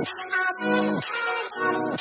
I'm not going.